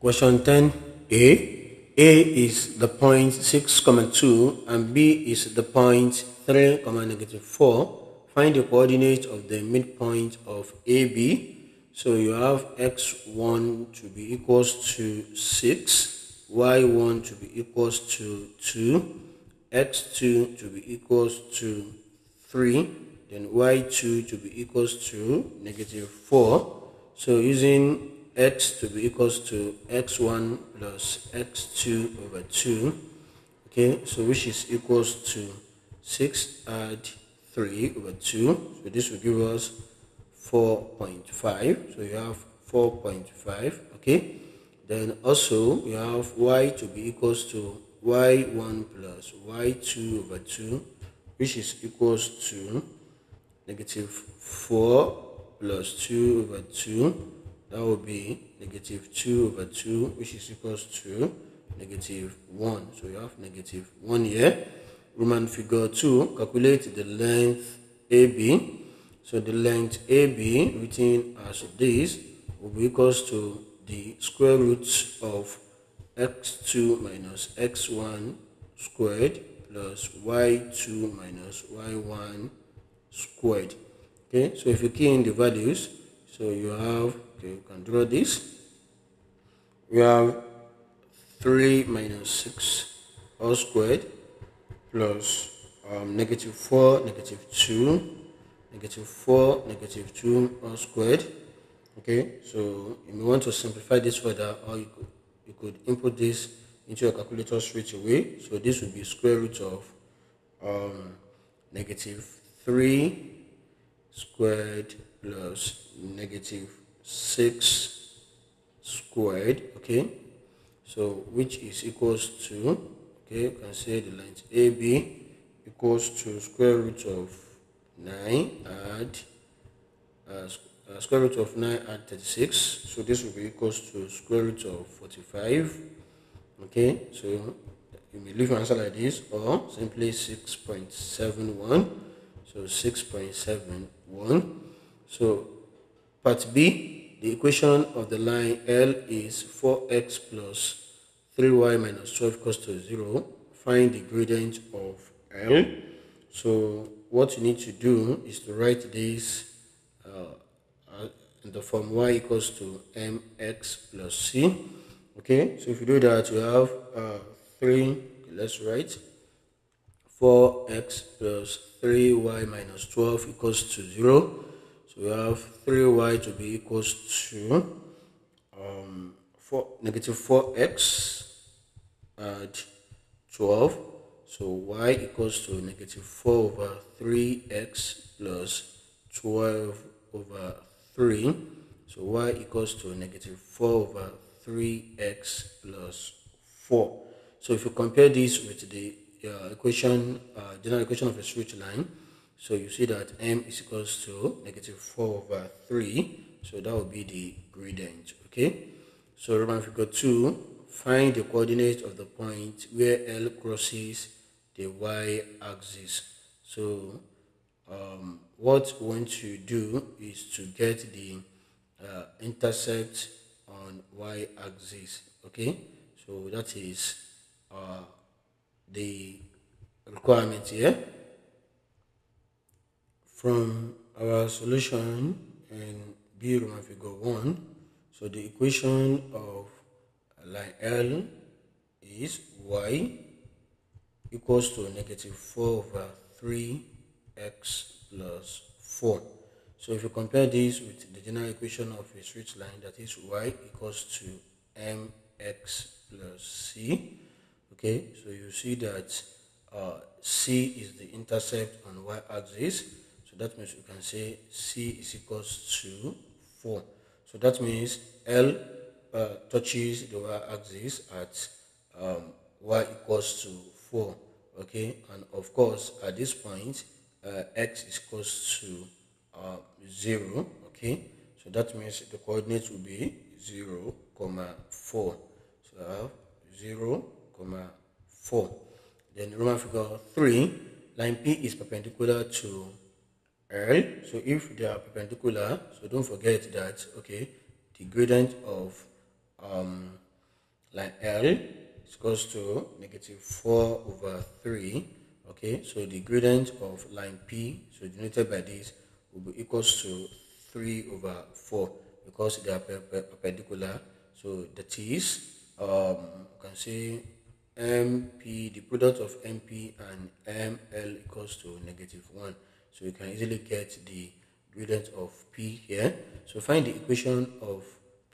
Question 10a. A is the point 6, comma 2 and B is the point 3, comma negative 4. Find the coordinate of the midpoint of AB. So you have x1 to be equals to 6, y1 to be equals to 2, x2 to be equals to 3, then y2 to be equals to negative 4. So using x to be equals to x1 plus x2 over 2 okay? So which is equals to 6 add 3 over 2 so this will give us 4.5 so you have 4.5 okay? Then also you have y to be equals to y1 plus y2 over 2 which is equals to negative 4 plus 2 over 2 that will be negative 2 over 2 which is equals to negative 1 so you have negative 1 here. Roman figure 2 calculate the length AB so the length AB written as this will be equals to the square root of x2 minus x1 squared plus y2 minus y1 squared. Okay so if you key in the values so you have Okay, you can draw this. We have 3 minus 6 all squared plus um, negative 4, negative 2, negative 4, negative 2 all squared. Okay, so you may want to simplify this further or you could, you could input this into your calculator straight away. So this would be square root of um, negative 3 squared plus negative 6 squared okay? So which is equals to okay you can say the length AB equals to square root of 9 add uh, uh, square root of 9 add 36 so this will be equals to square root of 45 okay? So you may leave your answer like this or simply 6.71 so 6.71 so part B the equation of the line L is 4x plus 3y minus 12 equals to 0. Find the gradient of L. So what you need to do is to write this uh, in the form y equals to mx plus c. Okay, so if you do that, you have uh, 3, okay, let's write 4x plus 3y minus 12 equals to 0. We have 3y to be equals to um, 4, negative 4x at 12. So y equals to negative 4 over 3x plus 12 over 3. So y equals to negative 4 over 3x plus 4. So if you compare this with the uh, equation, uh, general equation of a straight line, so you see that m is equals to negative 4 over 3. So that will be the gradient. Okay. So Roman figure 2, find the coordinate of the point where L crosses the y-axis. So um, what we want to do is to get the uh, intercept on y-axis. Okay. So that is uh, the requirement here from our solution in B Roman figure 1, so the equation of line L is y equals to negative 4 over 3x plus 4. So if you compare this with the general equation of a straight line, that is y equals to mx plus c. Okay, so you see that uh, c is the intercept on y-axis so that means we can say C is equals to 4. So that means L uh, touches the y-axis at um, y equals to 4. Okay, and of course at this point uh, x is equals to uh, 0. Okay, so that means the coordinates will be 0, comma 4. So I have 0, comma 4. Then Roman figure 3, line P is perpendicular to L. So if they are perpendicular, so don't forget that, okay, the gradient of um, line L is equals to negative 4 over 3. Okay, so the gradient of line P, so denoted by this, will be equals to 3 over 4 because they are perpendicular. So that is, um, you can say MP, the product of MP and ML equals to negative 1. So you can easily get the gradient of P here. So find the equation of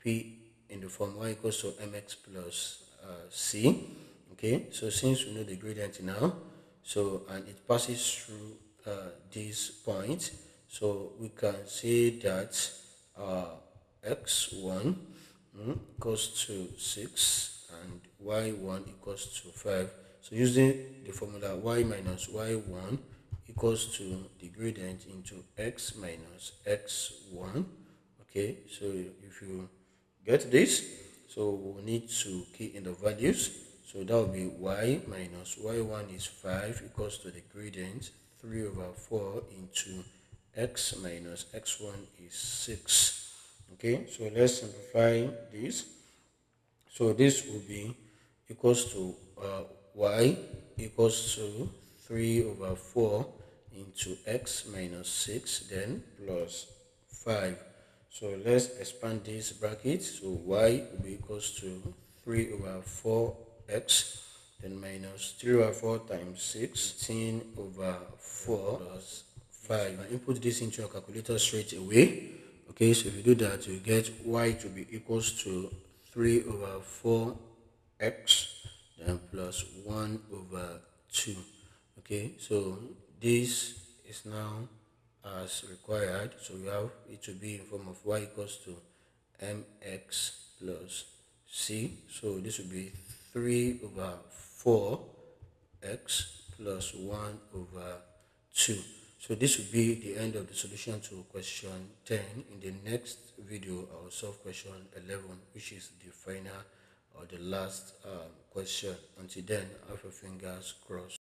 P in the form y equals to mx plus uh, c. Okay, so since we know the gradient now, so and it passes through uh, this point, so we can say that uh, x1 mm, equals to 6 and y1 equals to 5. So using the formula y minus y1 equals to the gradient into x minus x1. Okay, so if you get this, so we need to key in the values. So that will be y minus y1 is 5 equals to the gradient 3 over 4 into x minus x1 is 6. Okay, so let's simplify this. So this will be equals to uh, y equals to 3 over 4 into x minus 6 then plus 5. So let's expand this bracket. So y will be equals to 3 over 4x then minus 3 over 4 times 16 over 4 plus 5. I input this into your calculator straight away. Okay, so if you do that, you get y to be equals to 3 over 4x then plus 1 over 2. Okay, so this is now as required. So we have it to be in form of y equals to mx plus c. So this will be 3 over 4x plus 1 over 2. So this will be the end of the solution to question 10. In the next video, I will solve question 11, which is the final or the last um, question. Until then, have your fingers crossed.